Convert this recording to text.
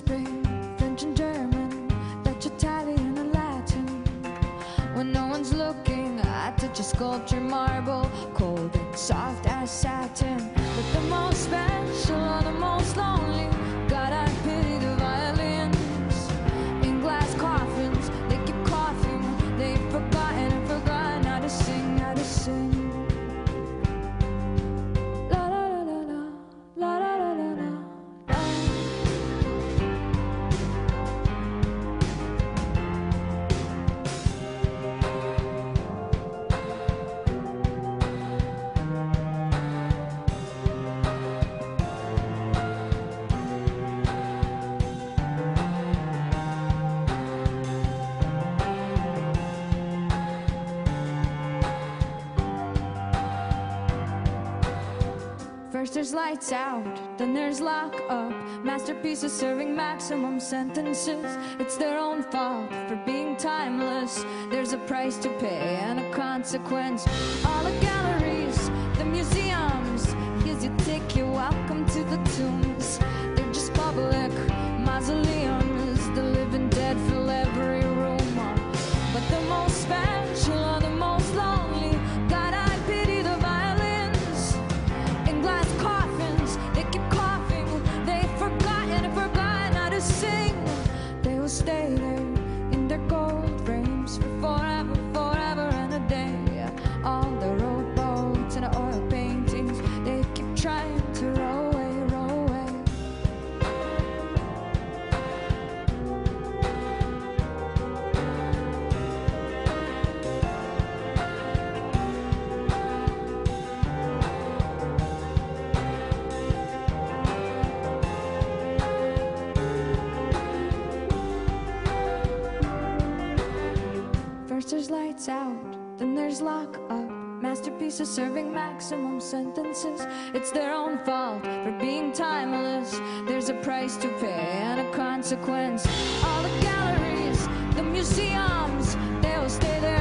French and German, Dutch, Italian, and Latin. When no one's looking, I touch a sculpture marble, cold and soft as satin. But the most special are the most lonely. First there's lights out, then there's lock up. Masterpieces serving maximum sentences. It's their own fault for being timeless. There's a price to pay and a consequence. All the galleries, First there's lights out, then there's lock up. Masterpieces serving maximum sentences. It's their own fault for being timeless. There's a price to pay and a consequence. All the galleries, the museums, they'll stay there.